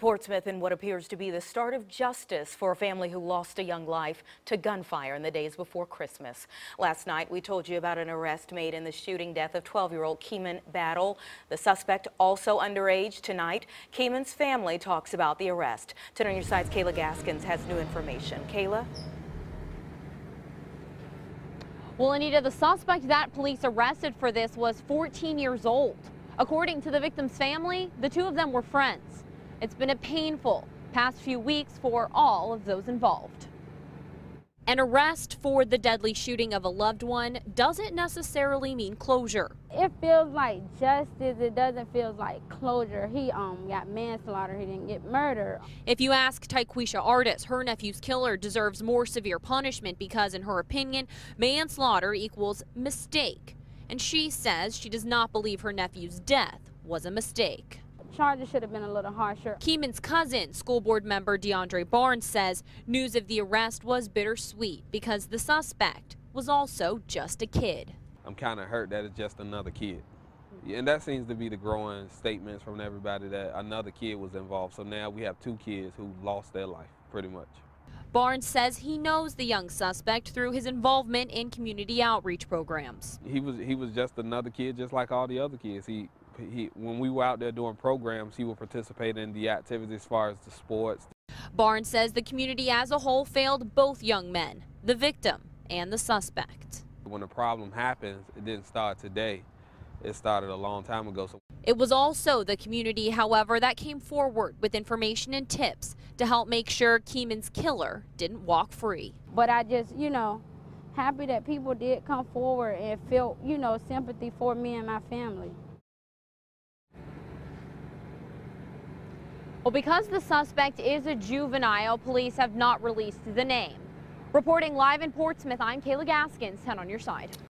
Portsmouth in what appears to be the start of justice for a family who lost a young life to gunfire in the days before Christmas. Last night, we told you about an arrest made in the shooting death of 12-year-old Keeman Battle. The suspect also underage tonight. Keeman's family talks about the arrest. 10 on your side's Kayla Gaskins has new information. Kayla? Well, Anita, the suspect that police arrested for this was 14 years old. According to the victim's family, the two of them were friends. It's been a painful past few weeks for all of those involved. An arrest for the deadly shooting of a loved one doesn't necessarily mean closure. It feels like justice. It doesn't feel like closure. He um got manslaughter. He didn't get murder. If you ask Tyquisha Artis, her nephew's killer deserves more severe punishment because, in her opinion, manslaughter equals mistake. And she says she does not believe her nephew's death was a mistake. Charges should have been a little harsher. Keeman's cousin, school board member DeAndre Barnes, says news of the arrest was bittersweet because the suspect was also just a kid. I'm kind of hurt that it's just another kid. And that seems to be the growing statements from everybody that another kid was involved. So now we have two kids who lost their life, pretty much. Barnes says he knows the young suspect through his involvement in community outreach programs. He was he was just another kid, just like all the other kids. He he when we were out there doing programs, he would participate in the activities as far as the sports. Barnes says the community as a whole failed both young men, the victim and the suspect. When a problem happens, it didn't start today. It started a long time ago. So it was also the community, however, that came forward with information and tips to help make sure Keeman's killer didn't walk free. But I just, you know, happy that people did come forward and felt, you know, sympathy for me and my family. Well, because the suspect is a juvenile, police have not released the name. Reporting live in Portsmouth, I'm Kayla Gaskins, 10 on your side.